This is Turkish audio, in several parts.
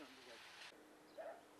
on the website.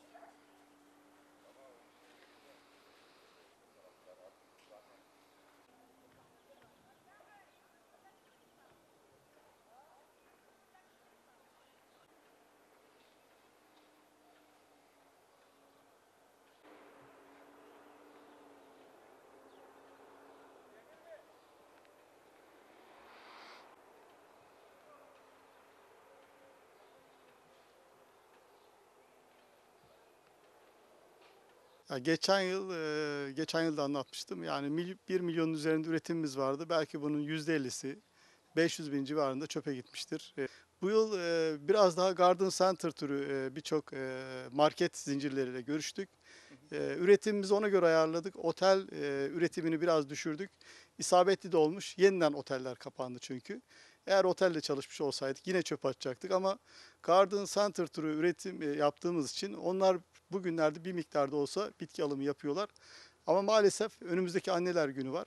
Ya geçen yıl, e, geçen yıl da anlatmıştım. Yani mil- 1 milyonun üzerinde üretimimiz vardı. Belki bunun %50'si 500 bin civarında çöpe gitmiştir. E, Bu yıl e, biraz daha Garden Center türü e, birçok e, market zincirleriyle görüştük. E, Üretimimizi ona göre ayarladık. Otel e, üretimini biraz düşürdük. İsabetli de olmuş. Yeniden oteller kapandı çünkü. Eğer otelde çalışmış olsaydık yine çöp atacaktık ama Garden Center türü üretim e, yaptığımız için onlar bugünlerde bir miktarda olsa bitki alımı yapıyorlar. Ama maalesef önümüzdeki anneler günü var.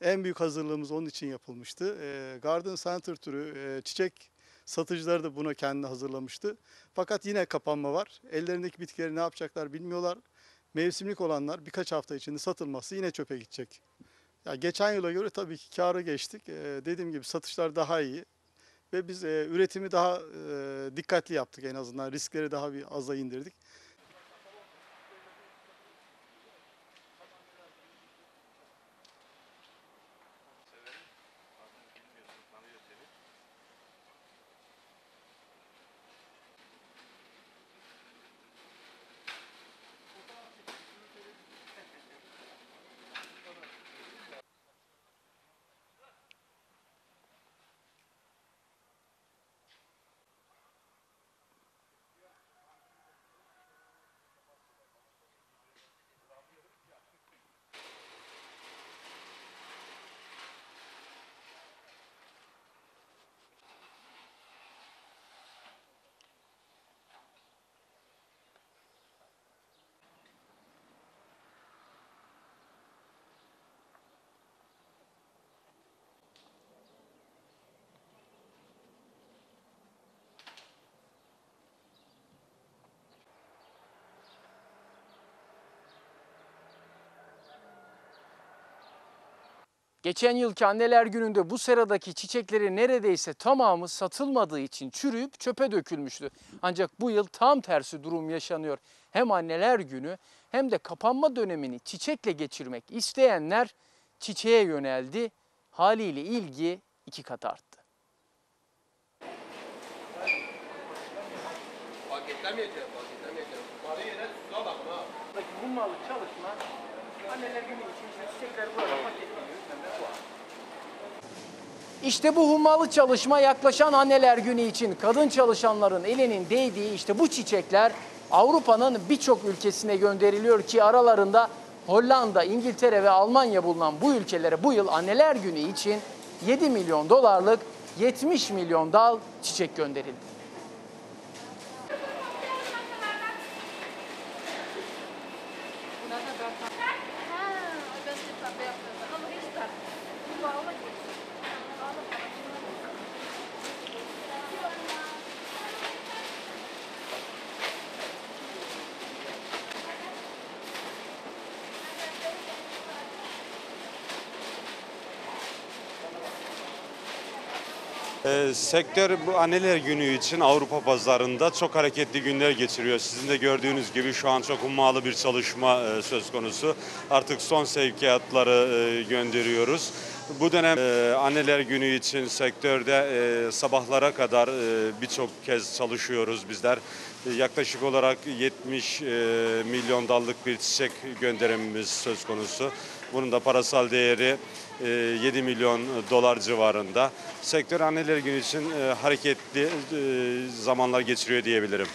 En büyük hazırlığımız onun için yapılmıştı. E, Garden Center türü e, çiçek satıcıları da buna kendini hazırlamıştı. Fakat yine kapanma var. Ellerindeki bitkileri ne yapacaklar bilmiyorlar. Mevsimlik olanlar birkaç hafta içinde satılması yine çöpe gidecek. Ya geçen yıla göre tabii ki kâra geçtik. E, dediğim gibi satışlar daha iyi ve biz e, üretimi daha e, dikkatli yaptık en azından. Riskleri daha bir aza indirdik. Geçen yılki anneler gününde bu seradaki çiçeklerin neredeyse tamamı satılmadığı için çürüyüp çöpe dökülmüştü. Ancak bu yıl tam tersi durum yaşanıyor. Hem anneler günü hem de kapanma dönemini çiçekle geçirmek isteyenler çiçeğe yöneldi. Haliyle ilgi iki kat arttı. Mi yetiyor? Bana yine tuzağa bakın ha. Hummalı çalışma anneler günü için çiçekler burada paketleniyor. İşte bu hummalı çalışma yaklaşan anneler günü için kadın çalışanların elinin değdiği işte bu çiçekler Avrupa'nın birçok ülkesine gönderiliyor ki aralarında Hollanda, İngiltere ve Almanya bulunan bu ülkelere bu yıl anneler günü için 7 milyon dolarlık 70 milyon dal çiçek gönderildi. Registrar. Igual Ee, sektör bu anneler günü için Avrupa pazarında çok hareketli günler geçiriyor. Sizin de gördüğünüz gibi şu an çok ummalı bir çalışma e, söz konusu. Artık son sevkiyatları e, gönderiyoruz. Bu dönem e, anneler günü için sektörde e, sabahlara kadar e, birçok kez çalışıyoruz bizler. E, yaklaşık olarak 70 e, milyon dallık bir çiçek gönderimimiz söz konusu. Bunun da parasal değeri e, 7 milyon dolar civarında. Sektör anneler günü için e, hareketli e, zamanlar geçiriyor diyebilirim.